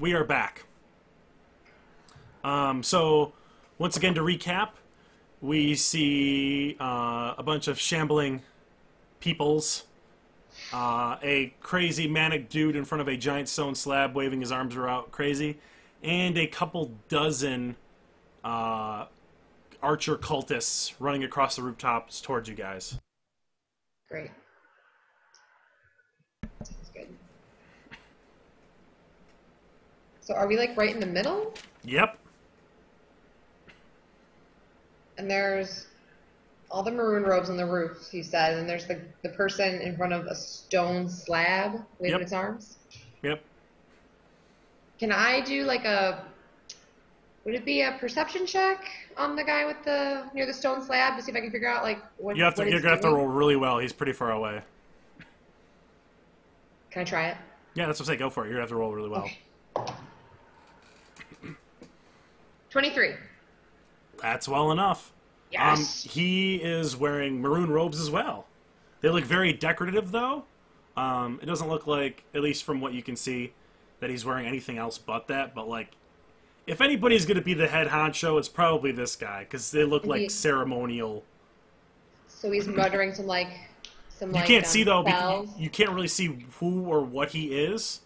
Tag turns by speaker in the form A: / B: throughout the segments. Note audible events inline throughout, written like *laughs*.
A: we are back. Um, so, once again, to recap, we see uh, a bunch of shambling peoples, uh, a crazy manic dude in front of a giant stone slab waving his arms around crazy, and a couple dozen uh, archer cultists running across the rooftops towards you guys.
B: Great. Sounds good. So are we like right in the middle?
A: Yep.
B: And there's all the maroon robes on the roof, he said, and there's the, the person in front of a stone slab waving
A: Yep.
B: its arms.
A: Yep.
B: Can I do like a would it be a perception check on the guy with the near the stone slab to see if I can figure out like what
A: You have to.
B: what
A: You're gonna have to roll really well. He's pretty far away.
B: Can I try it?
A: Yeah, that's what I say. Go for it. You're gonna have to roll really well.
B: Okay. Twenty-three.
A: That's well enough.
B: Yes.
A: Um, he is wearing maroon robes as well. They look very decorative, though. Um, it doesn't look like, at least from what you can see, that he's wearing anything else but that. But like, if anybody's going to be the head honcho, it's probably this guy because they look like
B: Indeed.
A: ceremonial.
B: so he's muttering some like some
A: You
B: like
A: can't
B: um,
A: see though. you can't really see who or what he is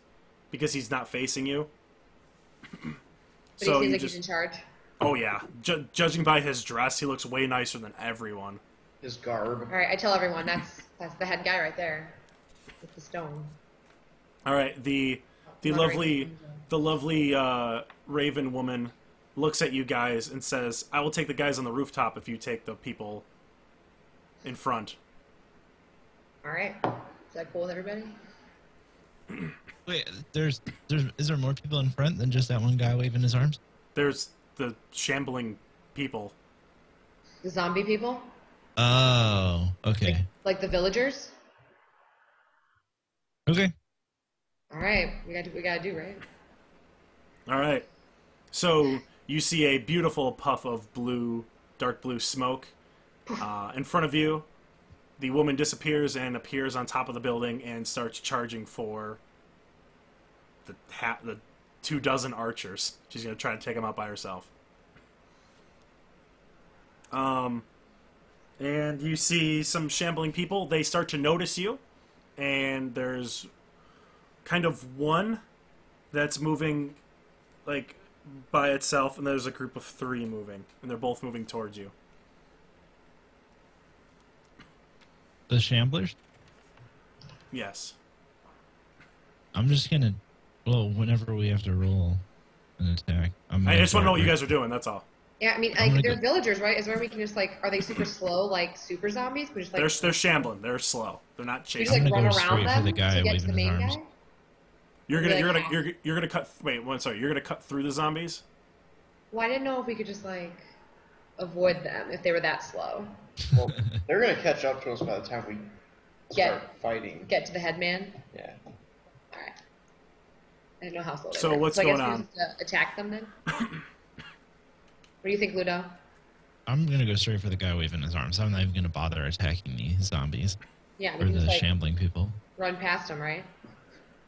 A: because he's not facing you.
B: But
A: so
B: he seems like
A: just,
B: he's in charge.
A: oh yeah, Ju- judging by his dress, he looks way nicer than everyone.
C: His garb.
B: All right, I tell everyone that's that's the head guy right there with the stone.
A: All right, the the
B: Not
A: lovely
B: there.
A: the lovely uh, Raven woman looks at you guys and says, "I will take the guys on the rooftop if you take the people in front."
B: All right, is that cool with everybody?
D: Wait, there's there's is there more people in front than just that one guy waving his arms?
A: There's the shambling people.
B: The zombie people,
D: Oh, okay,
B: like the villagers.
D: okay.
B: All right, we got to, we got to do right.
A: All right, so you see a beautiful puff of blue, dark blue smoke uh, in front of you. The woman disappears and appears on top of the building and starts charging for the ha- the two dozen archers. She's gonna try to take them out by herself. Um, and you see some shambling people. They start to notice you, and there's kind of one that's moving like by itself, and there's a group of three moving, and they're both moving towards you.
D: The shamblers.
A: Yes.
D: I'm just gonna. Well, whenever we have to roll an attack, I'm.
A: I just want to know what you guys are doing. That's all.
B: Yeah, I mean, like they're
D: go-
B: villagers, right? Is where we can just like, are they super slow, like super zombies? We just like
A: they're they're shambling. They're slow. They're not
B: we
A: chasing.
B: just like
D: I'm gonna
B: run
D: go
B: around
D: straight for
B: them
D: the guy
B: to get to the
D: waving his
B: main
D: arms.
B: guy.
A: you're gonna you're gonna
B: ah.
A: you're you're gonna cut. Wait, one. Sorry. You're gonna cut through the zombies.
B: Well, I didn't know if we could just like avoid them if they were that slow.
C: Well, *laughs* they're gonna catch up to us by the time we
B: Get-
C: start fighting.
B: Get to the headman.
C: Yeah.
B: All right. I didn't know how slow. they
A: So
B: were.
A: what's
B: I guess
A: going
B: we
A: on?
B: uh, attack them then. *laughs* what do you think, Ludo?
D: I'm gonna go straight for the guy waving his arms. I'm not even gonna bother attacking the zombies
B: Yeah, we
D: or the
B: like
D: shambling people.
B: run past them, right?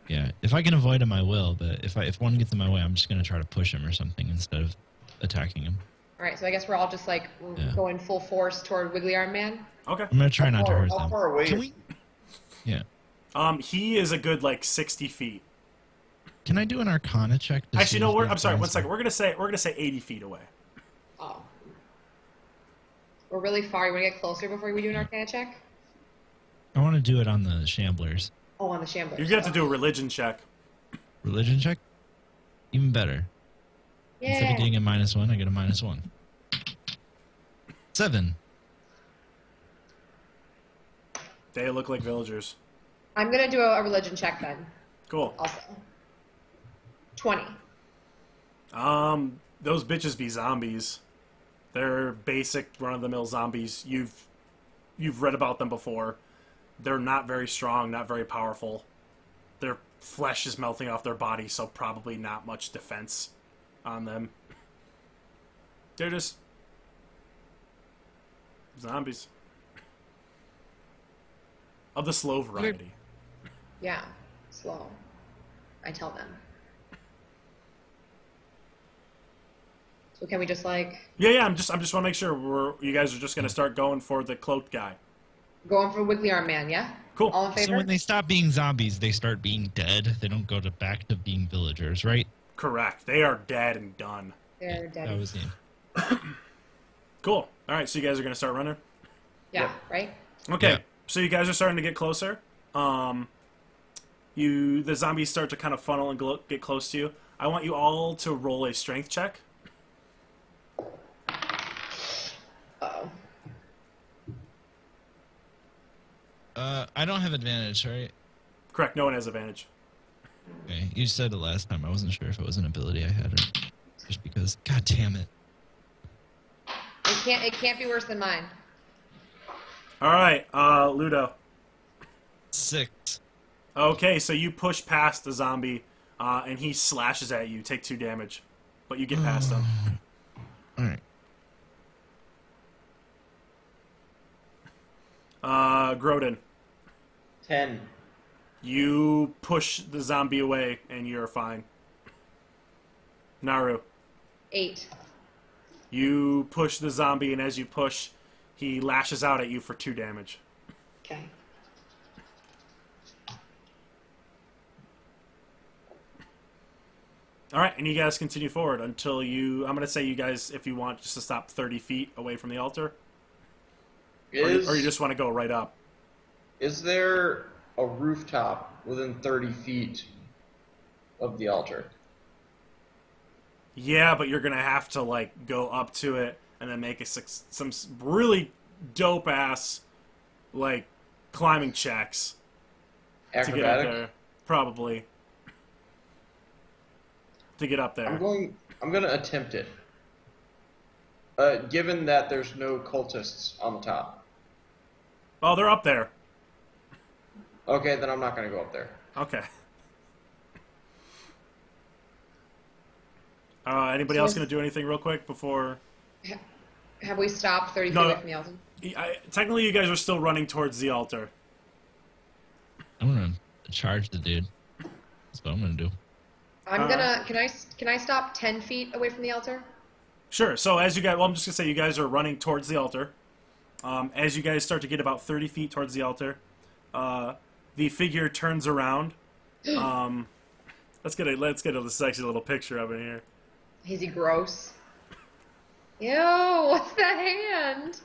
D: Yeah, if I can avoid him, I will. But if I if one gets in my way, I'm just gonna try to push him or something instead of attacking him.
B: All right, so I guess we're all just like
D: Yeah.
B: going full force toward Wiggly Arm Man.
A: Okay.
D: I'm gonna try not to
C: How far-
D: hurt
C: how
D: them.
C: far away
D: Can
C: is-
D: we? Yeah.
A: Um, he is a good like sixty feet.
D: Can I do an Arcana check? To see
A: Actually, no.
D: if
A: We're,
D: that
A: I'm sorry. One
D: finds
A: second. We're gonna say we're gonna say eighty feet away.
B: Oh. We're really far. You want to get closer before we do an Arcana check?
D: I want to do it on the shamblers.
B: Oh, on the Shambler.
A: You're gonna have to do a religion check.
D: Religion check. Even better. Instead of getting a minus one, I get a minus one. Seven.
A: They look like villagers.
B: I'm gonna do a, a religion check then.
A: Cool.
B: Also. Twenty.
A: Um, those bitches be zombies. They're basic run-of-the-mill zombies. You've you've read about them before. They're not very strong, not very powerful. Their flesh is melting off their body, so probably not much defense on them. They're just zombies of the slow variety.
B: Yeah. Slow. I tell them. So can we just like
A: Yeah, yeah. I'm just I'm just want to make sure we're you guys are just gonna start going for the cloaked guy.
B: going for Wiggly Arm Man? Yeah.
A: Cool.
B: All in favor?
D: So when they stop being zombies, they start being dead. They don't go to back to being villagers, right?
A: Correct. They are dead and done.
B: They're dead.
D: That was the *coughs*
A: Cool. All right. So you guys are gonna start running.
B: yeah.
C: Yep.
B: Right.
A: Okay.
D: Yeah.
A: So you guys are starting to get closer. Um, you the zombies start to kind of funnel and glo- get close to you. I want you all to roll a strength check.
B: Oh.
D: Uh, I don't have advantage, right?
A: Correct. No one has advantage.
D: Okay, you said it last time. I wasn't sure if it was an ability I had or just because. God damn it!
B: It can't. It can't be worse than mine.
A: All right, uh, Ludo.
D: Six.
A: Okay, so you push past the zombie, uh, and he slashes at you. Take two damage, but you get past him. *sighs*
D: All right.
A: Uh, Groden,
C: Ten.
A: You push the zombie away, and you're fine. Naru,
B: Eight.
A: you push the zombie, and as you push, he lashes out at you for two damage.
B: Okay.
A: All right, and you guys continue forward until you. I'm gonna say you guys, if you want, just to stop 30 feet away from the altar, or, you- or you just want to go right up.
C: is there a rooftop within thirty feet of the altar?
A: Yeah, but you're gonna have to like go up to it and then make a six, some really dope ass like climbing checks to get up there. Probably to get up there, I'm
C: going. I'm gonna attempt it. Uh, given that there's no cultists on the top.
A: Oh, they're up there.
C: Okay, then I'm not gonna go up there.
A: Okay. Uh, anybody
B: So
A: else gonna do anything real quick before?
B: Have we stopped thirty feet
A: No,
B: away
A: no.
B: from the altar?
A: I, technically, you guys are still running towards the altar.
D: I'm gonna charge the dude. That's what I'm gonna do.
B: I'm
A: Uh,
B: gonna. Can I? Can I stop ten feet away from the altar?
A: Sure. So as you guys, well, I'm just gonna say you guys are running towards the altar. Um, as you guys start to get about 30 feet towards the altar, uh, the figure turns around. *clears throat* Um, let's get a let's get a sexy little picture of it here.
B: Is he gross? Ew! What's that hand?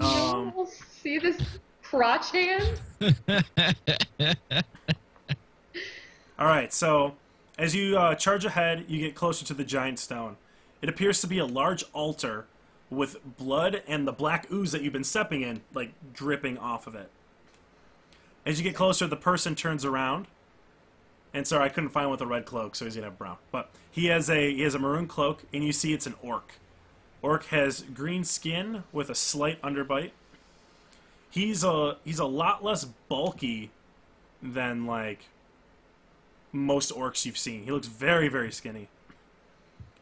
A: Um,
B: No, see this crotch hand? *laughs*
A: All right. So as you uh, charge ahead, you get closer to the giant stone. It appears to be a large altar with blood and the black ooze that you've been stepping in, like dripping off of it. As you get closer, the person turns around. And sorry, I couldn't find one with a red cloak, so he's gonna have brown. But he has a he has a maroon cloak, and you see it's an orc. Orc has green skin with a slight underbite. He's a he's a lot less bulky than like most orcs you've seen. He looks very very skinny.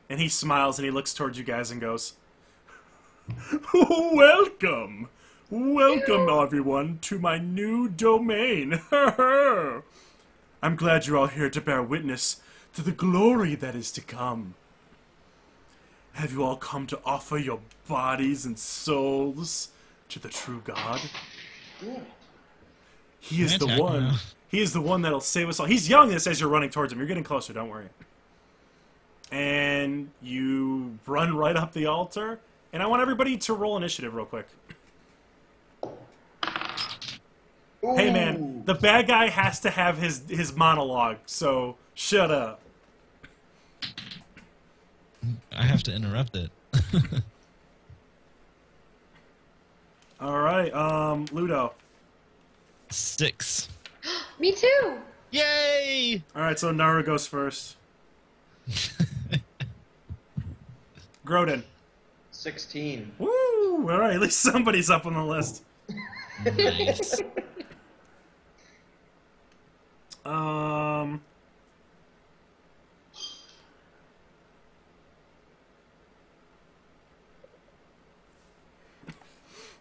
A: And he smiles and he looks towards you guys and goes, *laughs* "Welcome, welcome everyone to my new domain." *laughs* I'm glad you're all here to bear witness to the glory that is to come. Have you all come to offer your bodies and souls to the true God? He is the one. He is the one that'll save us all. He's yelling this as you're running towards him. You're getting closer, don't worry. And you run right up the altar. And I want everybody to roll initiative real quick. Hey man, the bad guy has to have his his monologue, so shut up.
D: I have to interrupt it. *laughs*
A: All right, um, Ludo.
D: Six. *gasps*
B: Me too.
D: Yay!
A: All right, so Nara goes first. *laughs* Groden.
C: Sixteen.
A: Woo! All right, at least somebody's up on the list.
D: Nice. *laughs*
A: Um.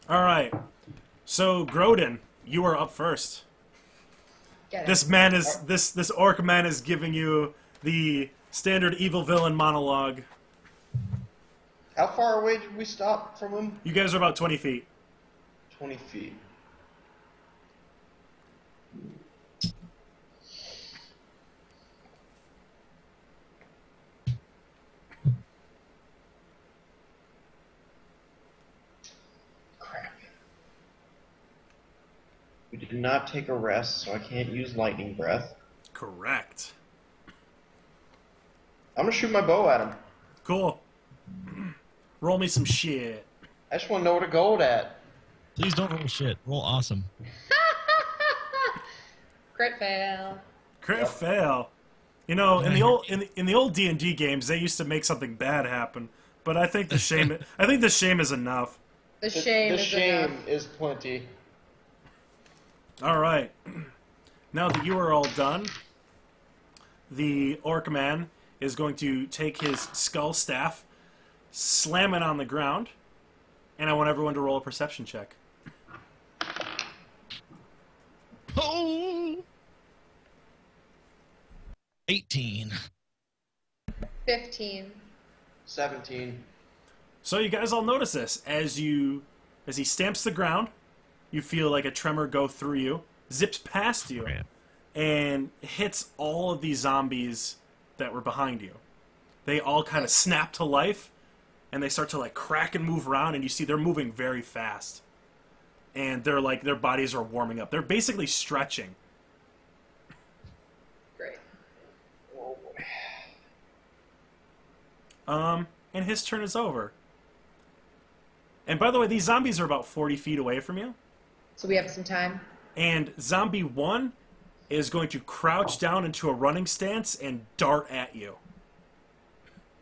A: All right. So Groden, you are up first. This man is this this orc man is giving you the standard evil villain monologue.
C: How far away did we stop from him?
A: You guys are about 20 feet.
C: 20 feet. Did not take a rest, so I can't use lightning breath.
A: Correct.
C: I'm gonna shoot my bow at him.
A: Cool. *clears throat* Roll me some shit.
C: I just want to know where to go at.
D: Please don't roll shit. Roll awesome. *laughs*
B: Crit fail.
A: Crit
C: Yep.
A: fail. You know, in the old in the, in the old D and D games, they used to make something bad happen. But I think the shame *laughs* I think the shame is enough.
B: The
C: The-
B: shame
C: the
B: is
C: shame
B: enough.
C: is plenty.
A: All right. Now that you are all done, the orc man is going to take his skull staff, slam it on the ground, and I want everyone to roll a perception check.
D: Oh! 18.
B: 15.
C: 17.
A: So you guys all notice this as you as he stamps the ground, you feel like a tremor go through you, zips past you,
D: Crap.
A: and hits all of these zombies that were behind you. They all kind of snap to life, and they start to like crack and move around, and you see they're moving very fast, and they're like their bodies are warming up. They're basically stretching.
B: Great.
C: Oh boy.
A: Um, and his turn is over. And by the way, these zombies are about forty feet away from you.
B: So we have some time.
A: And zombie one is going to crouch down into a running stance and dart at you.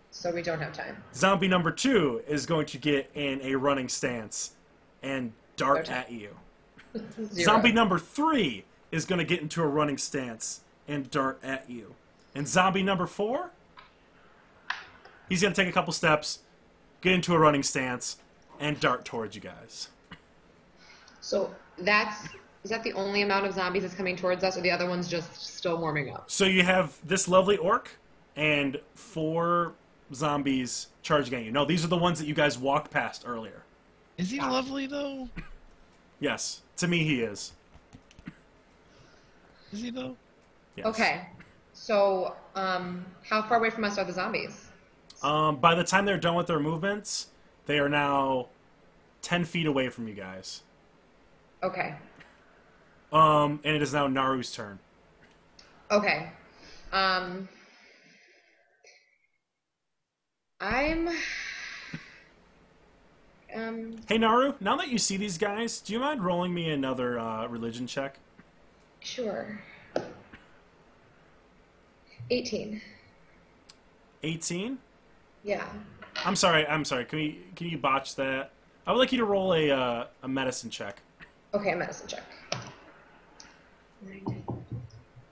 B: So we don't have time.
A: Zombie number two is going to get in a running stance and dart at you. *laughs* Zombie number three is going to get into a running stance and dart at you. And zombie number four, he's going to take a couple steps, get into a running stance, and dart towards you guys.
B: So that's is that the only amount of zombies that's coming towards us, or the other one's just still warming up?
A: So you have this lovely orc and four zombies charging at you. No, these are the ones that you guys walked past earlier.
D: Is he lovely, though?
A: Yes, to me he is.
D: Is he, though?
A: Yes.
B: Okay. So um, how far away from us are the zombies?
A: Um, by the time they're done with their movements, they are now ten feet away from you guys.
B: Okay.
A: Um, and it is now Naru's turn.
B: Okay. Um, I'm. Um,
A: Hey Naru, now that you see these guys, do you mind rolling me another uh, religion check?
B: sure. 18.
A: 18.
B: Yeah.
A: I'm sorry. I'm sorry. Can we can you botch that? I would like you to roll a uh, a medicine check.
B: Okay, a medicine check.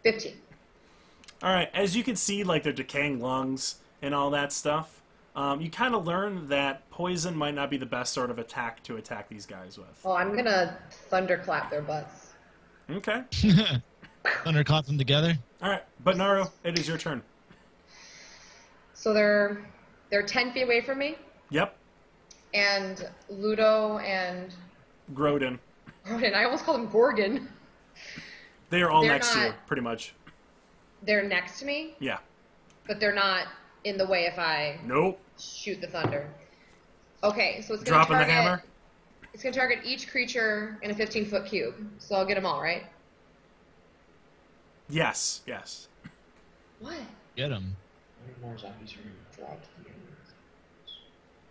B: 15.
A: All right. As you can see, like their decaying lungs and all that stuff, um, you kind of learn that poison might not be the best sort of attack to attack these guys with.
B: Oh, I'm gonna thunderclap their butts.
A: Okay. *laughs*
D: Thunderclap them together?
A: All right. But Naru, it is your turn.
B: So they're they're 10 feet away from me,
A: Yep.
B: and Ludo and
A: Groden.
B: Ronan, I almost called him Gorgon.
A: They are all
B: They're
A: next to you, pretty much.
B: They're next to me,
A: Yeah.
B: but they're not in the way if I
A: Nope.
B: shoot the thunder. Okay, so it's gonna
A: Dropping the hammer.
B: It's gonna target each creature in a 15 foot cube. So I'll get them all, right?
A: Yes. Yes.
B: What?
D: Get him.
C: How many more zombies are going to drop?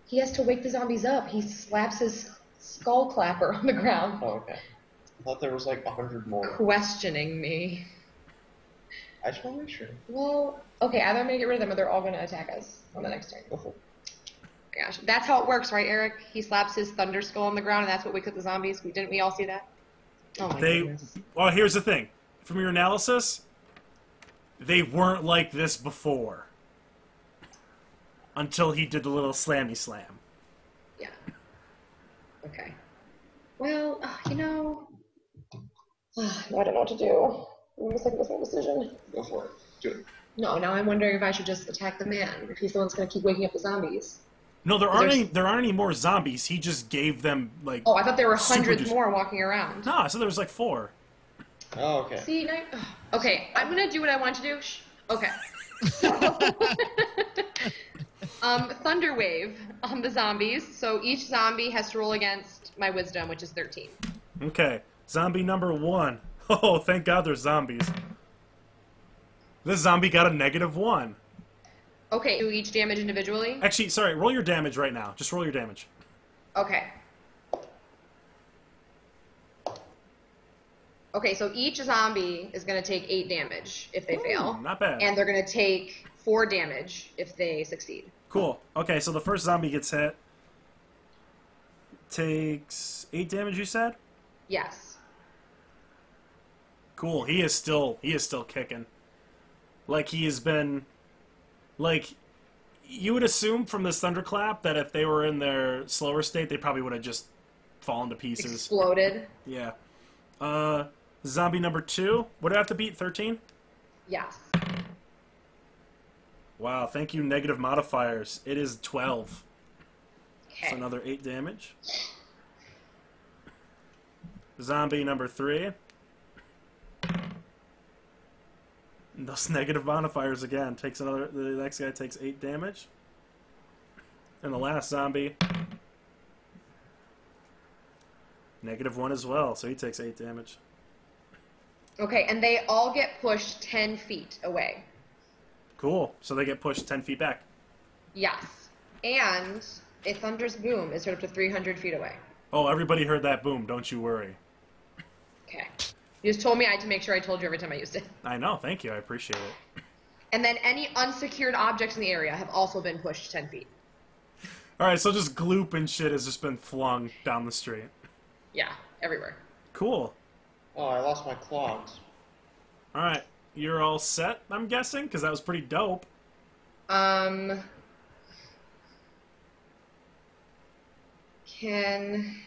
B: He has to wake the zombies up. He slaps his skull clapper on the ground,
C: Oh, okay. I thought there was like a hundred more.
B: questioning me.
C: I just want to make sure.
B: Well, okay, either I'm gonna get rid of them or they're all gonna attack us on the next turn.
C: Go for.
B: Gosh, that's how it works, right, Eric? He slaps his thunder skull on the ground, and that's what wakes up the zombies. We didn't we all see that? Oh my
A: They.
B: goodness.
A: Well, here's the thing. From your analysis, they weren't like this before. Until he did the little slammy slam.
B: Yeah. Okay. Well, uh, you know, *sighs* I don't know what to do. I'm gonna make this one decision.
C: Go for it. Do it.
B: No, now I'm wondering if I should just attack the man if he's the one that's gonna keep waking up the zombies.
A: No, there aren't any. There aren't any more zombies. He just gave them like.
B: Oh, I thought there were hundreds more walking around.
A: No, so there was like four.
C: Oh, okay.
B: See, now, *sighs* okay, I'm gonna do what I want to do. Shh. Okay. *laughs* *laughs* um, Thunder Wave on the zombies. So each zombie has to roll against my wisdom, which is 13.
A: Okay, zombie number one. *laughs* Oh, thank God there's zombies. This zombie got a negative one.
B: Okay, do each damage individually?
A: Actually, sorry, roll your damage right now. Just roll your damage.
B: Okay. Okay, so each zombie is gonna take 8 damage if they fail.
A: not bad.
B: And they're gonna take 4 damage if they succeed.
A: Cool. Okay, so the first zombie gets hit. Takes eight damage. You said.
B: Yes.
A: Cool. He is still he is still kicking. Like he has been like you would assume from this thunderclap that if they were in their slower state they probably would have just fallen to pieces.
B: Exploded.
A: Yeah. Uh zombie number 2. Would I have to beat? 13?
B: Yes.
A: Wow, thank you negative modifiers. It is 12.
B: Okay.
A: So another 8 damage. Zombie number 3. Those *laughs* negative modifiers again. Takes another. The next guy takes 8 damage. And the last zombie. Negative 1 as well, so he takes 8 damage.
B: Okay, and they all get pushed 10 feet away.
A: Cool. So they get pushed 10 feet back.
B: Yes. And a thunderous boom is heard up to 300 feet away.
A: Oh, everybody heard that boom. Don't you worry.
B: Okay. You just told me I had to make sure I told you every time I used it. *laughs*
A: I know. Thank you. I appreciate it.
B: And then any unsecured objects in the area have also been pushed 10 feet.
A: All right, so just gloop and shit has just been flung down the street.
B: Yeah, everywhere.
A: Cool.
C: Oh, I lost my clogs.
A: All right, you're all set. I'm guessing because that was pretty dope.
B: Um. Can.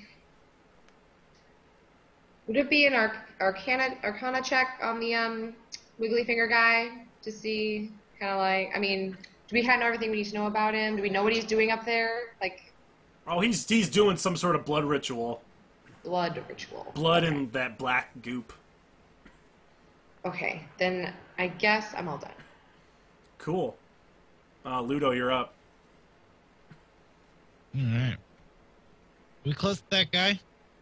B: Would it be an arc- arcana arcana check on the um wiggly finger guy to see kind of like I mean do we have everything we need to know about him? Do we know what he's doing up there? Like
A: Oh, he's he's doing some sort of blood ritual.
B: blood ritual.
A: Blood and that black goop.
B: Okay, then I guess I'm all done.
A: Cool. Uh, Ludo, you're up.
D: Alright. We close to that guy?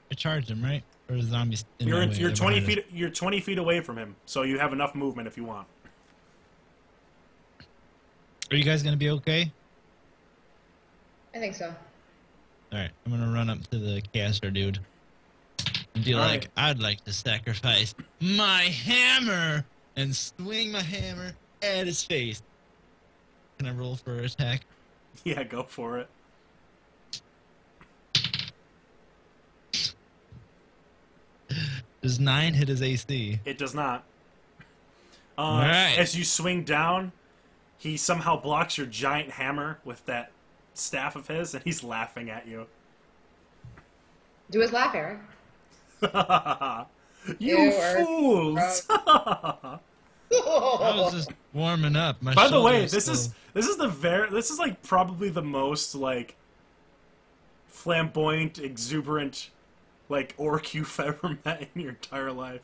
D: I charged him, right? Or the zombies in
A: You're in, you're 20
D: behind us.
A: feet you're 20 feet away from him, so you have enough movement if you want.
D: Are you guys gonna be okay?
B: I think so.
D: Alright, I'm gonna run up to the caster dude. And be
A: All
D: like,
A: right.
D: I'd like to sacrifice my hammer and swing my hammer at his face. Can I roll for attack? *laughs*
A: Yeah, go for it.
D: Does nine hit his AC?
A: It does not. *laughs* Uh,
D: Alright.
A: As you swing down, he somehow blocks your giant hammer with that staff of his, and he's laughing at you.
B: Do his laugh, Eric. *laughs*
A: you fools!
D: Uh, I was just warming up. My
A: By the way,
D: shoulder's
A: this is this is the very this is like probably the most like flamboyant, exuberant, like orc you've *laughs* ever met in your entire life.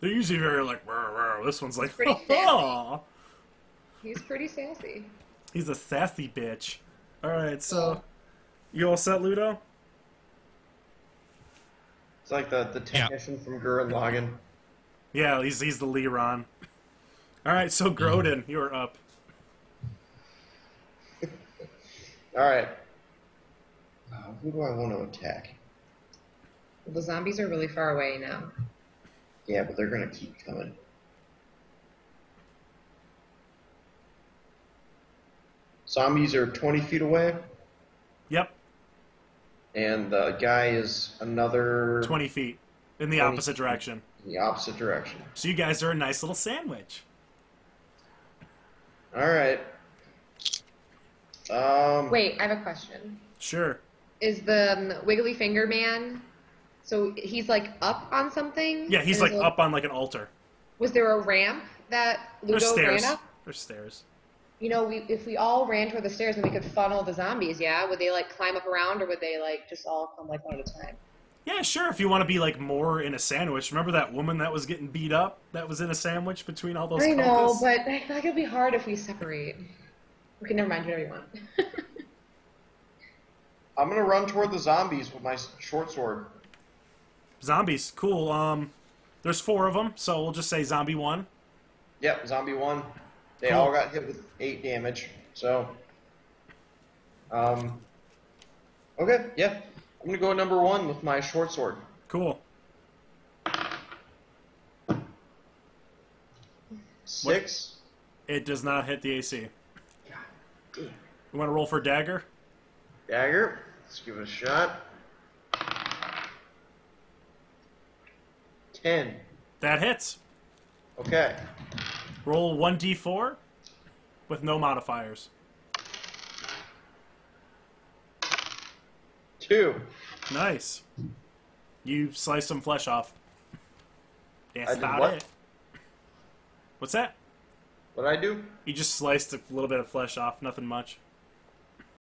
A: They're usually very like, "Rah, rah." this one's like,
B: Pretty *laughs*
A: "Oh."
B: He's pretty sassy.
A: He's a sassy bitch. All right, so you all set, Ludo?
C: It's like the, the
D: Yeah.
C: technician from Gurren Lagann.
A: Yeah, he's he's the Leeron. *laughs* All right, so Groden, you're up. *laughs*
C: Alright. Uh, who do I want to attack?
B: The zombies are really far away now.
C: Yeah, but they're gonna keep coming. Zombies are 20 feet away,
A: Yep,
C: and the guy is another
A: twenty feet in the
C: 20
A: opposite direction.
C: in the opposite direction.
A: So you guys are a nice little sandwich.
C: Alright. Um,
B: Wait, I have a question.
A: Sure.
B: Is the um, wiggly finger man? So he's like up on something?
A: Yeah, he's
B: And
A: like
B: there's a-
A: up on like an altar.
B: Was there a ramp that
A: There's
B: Ludo
A: stairs.
B: ran up?
A: There's stairs.
B: You know, we if we all ran toward the stairs and we could funnel the zombies, yeah, would they like climb up around or would they like just all come like one at a time?
A: Yeah, sure. If you want to be like more in a sandwich, remember that woman that was getting beat up that was in a sandwich between all those.
B: I know, but I feel like it'd be hard if we separate. Okay, never mind. Do whatever you want. *laughs*
C: I'm gonna run toward the zombies with my short sword.
A: zombies, cool. Um, there's four of them, so we'll just say zombie one.
C: Yep, zombie one. They
A: Cool.
C: all got hit with eight damage. So, um, okay, yeah, I'm gonna go number one with my short sword.
A: Cool.
C: Six.
A: It does not hit the AC.
C: God damn.
A: You want to roll for dagger?
C: Dagger. Let's give it a shot. Ten.
A: That hits.
C: Okay.
A: Roll one d4 with no modifiers.
C: Two.
A: Nice. You slice some flesh off. That's
C: I did
A: about
C: what?
A: it. What's that?
C: What I do?
A: You just sliced a little bit of flesh off, nothing much.